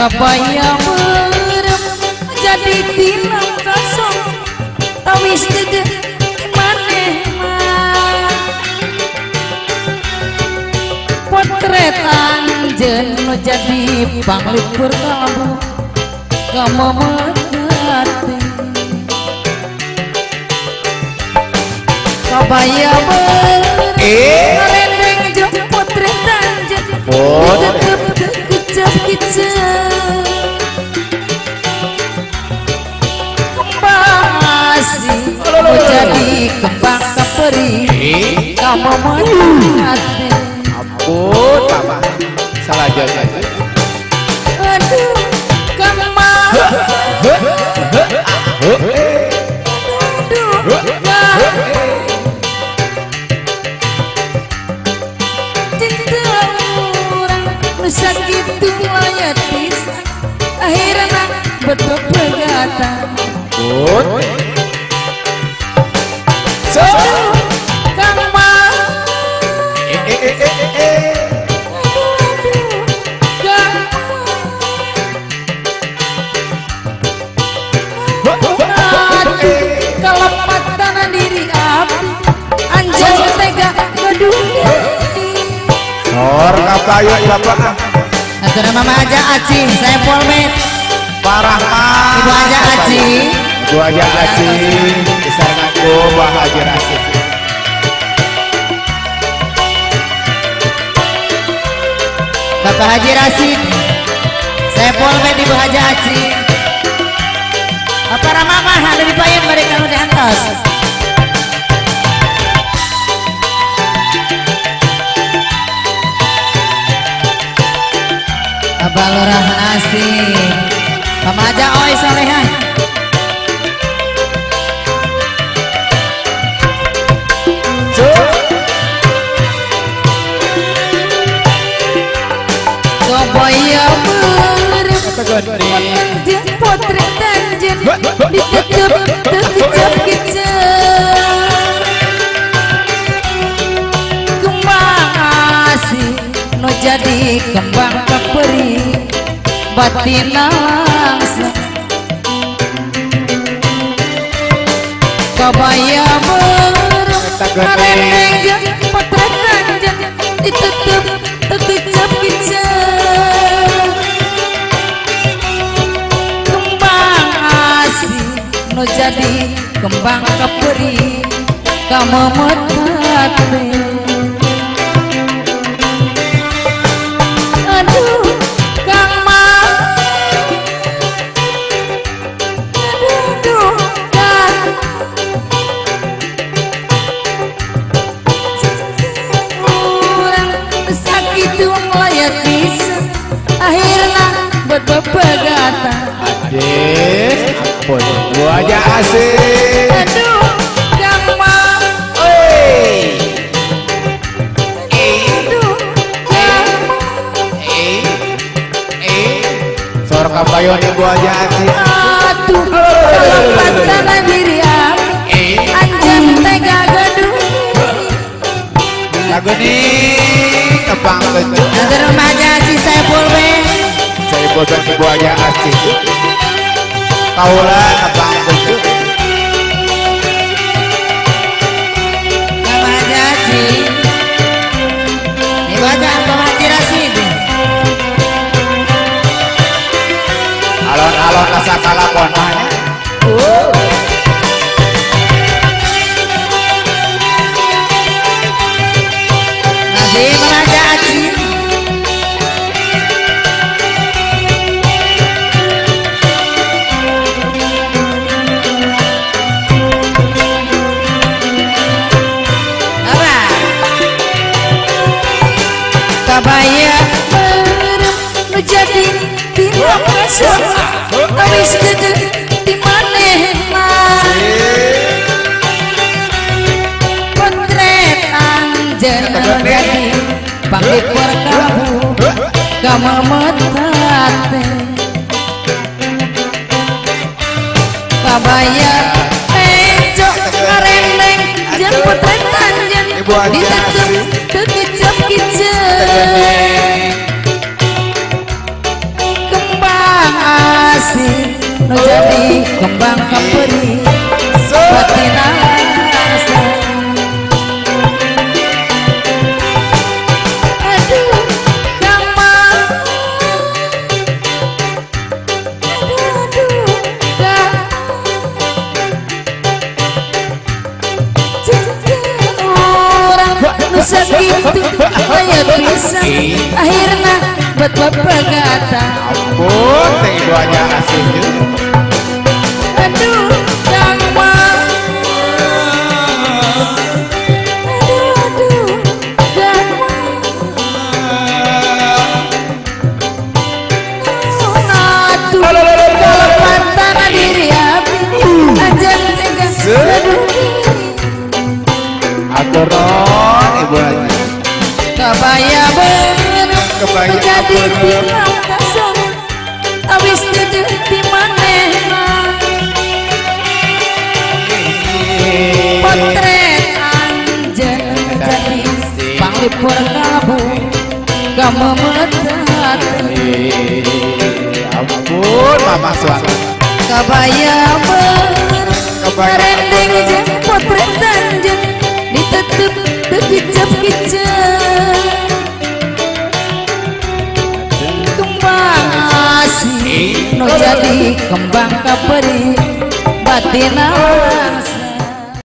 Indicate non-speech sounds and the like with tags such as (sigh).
Gapaya merem jadi tilang kosong Tawis dede dimane mah Potretan jen jadi panglit berkalabu Kamu mendati Gapaya merem Eh. Ngerendeng jeng potretan jen Pot. Kecap-kecap Kembasi Mau jadi kembang keperi Eh, Kamu mengerti ampun, Papa. Salah jalan. Pegatan Ampun. So, Kembang eh, eh, eh, eh, eh. Kelepatan diri api Anjay tega ngeduni Nor kapayo Bapak. Mama aja Aci, saya Polmed Parah aja Aci Ibu aja Aci. Besar ngaku Bah Haji. Bapak Haji Rasid Saya Polmed Ibu Haji Aci Para mama lebih payah mereka di atas Abah Lurah Nasi Mama aja oi solehan. Merem Jen potret danjen Ditetep terkecap kecap Kembang asih No jadi kembang keperi Batin langsung Kabaya merem Karendeng jen potret danjen Ditetep terkecap kecap kembang asih no jadi kembang keperi kamu metate sakit melayat bisa akhirnya berbebagatan Ades, ampun. Ibu aja asik. Aduh, gampang. Oi. Aduh, gampang. Eh, eh. Sor kapayo Ibu aja asik. Aduh, kelepatan diri aku. Eh, Anjang tega gaduh. lagu nih bosan aja asik. Kaulah kebang Awis gede di mana Potret anjen menjadi Panggil perkabu Kamu metate Kabaya Ejo ngarendeng Jan potret anjen Ibu aja nu jadi kembang aduh kama aduh orang nu bisa (laughs) akhirna buat bapak kata Ampun, teh aja asih Kebaya bener Kebaya Jadi kasar. Abis itu di mana? Potret anjir Jadi panglipur kabu Kamu Eh, Ampun, mama suara. Kabaya bener Rendeng bener. jeung potret anjir kembang kaperi Batina